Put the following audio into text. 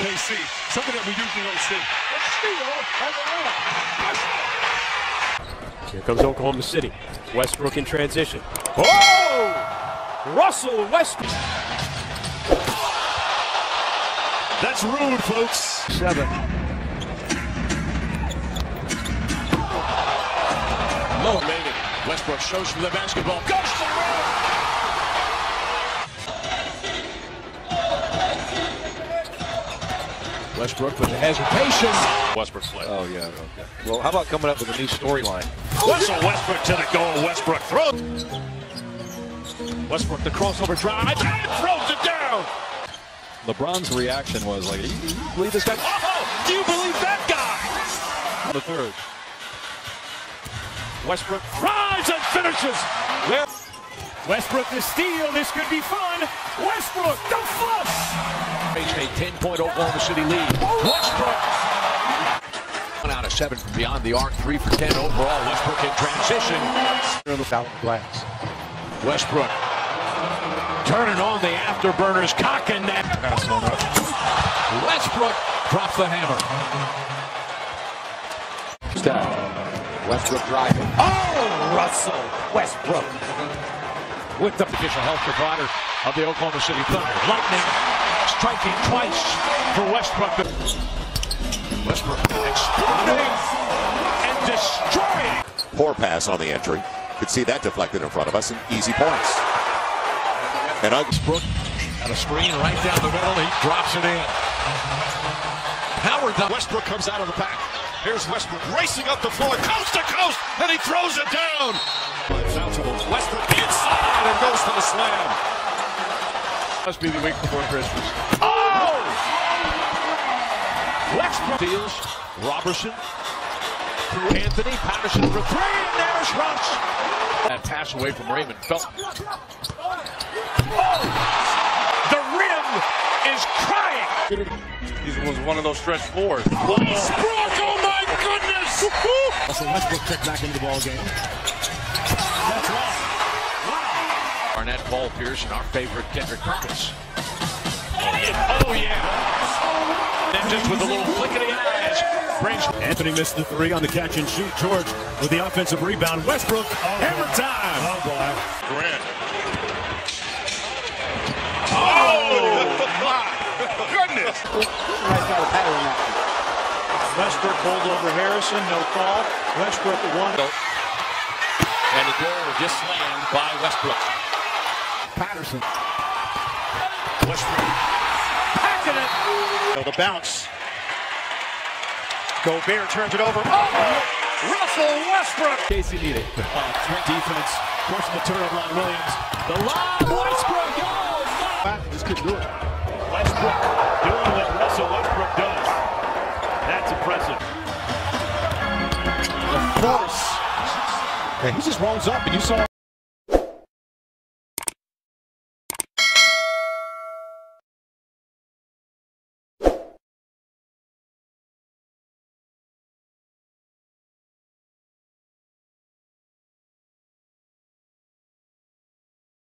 OKC. Something that we usually don't see. Here comes Oklahoma City. Westbrook in transition. Oh! Russell Westbrook. That's rude, folks. Seven. Low made it. Westbrook shows for the basketball. Goes to the rim. Westbrook with the hesitation. Westbrook flip. Oh, yeah. Okay. Well, how about coming up with a new storyline? Russell Westbrook to the goal. Westbrook throws. Westbrook the crossover drive and throws it down. LeBron's reaction was like, "You believe this guy?" Oh, do you believe that guy? The third. Westbrook drives and finishes. Westbrook the steal. This could be fun. Westbrook the flush. Makes a 10-point Oklahoma City lead. Westbrook. One out of seven from beyond the arc. Three for 10 overall. Westbrook in transition. Without glass. Westbrook turning on the afterburners, cocking that. Westbrook drops the hammer. Step. Westbrook driving. Oh, Russell Westbrook with the official health provider of the Oklahoma City Thunder. Lightning striking twice for Westbrook. Westbrook exploding and destroying. Poor pass on the entry. Could see that deflected in front of us and easy points. And Uggs Westbrook at a screen right down the middle. He drops it in. Howard down. Westbrook comes out of the pack. Here's Westbrook racing up the floor, coast to coast, and he throws it down. Westbrook inside and goes to the slam. Must be the week before Christmas. Oh! Westbrook deals. Roberson through Anthony. Patterson for three. And there's Rush. That pass away from Raymond Felton. Oh! The rim is crying. He was one of those stretch fours. Westbrook, oh my goodness! Russell Westbrook checked back into the ball game. Arnett, Paul Pierce, and our favorite Kendrick Perkins. Oh yeah! Then just with a little flick of the eyes, brings Anthony missed the three on the catch and shoot. George with the offensive rebound. Westbrook, hammer time. Oh, boy. Grant. Oh my goodness! Westbrook pulled over Harrison, no call. Westbrook one. And the door just slammed by Westbrook. Patterson. Westbrook packing it. So the bounce. Gobert turns it over. Oh! Russell Westbrook. Casey needed. Uh, great defense. Forcing the turnover on Williams. The lob. Westbrook. Oh, no. Just couldn't do it. Westbrook doing what Russell Westbrook does. That's impressive. The force. he just rolls up, and you saw.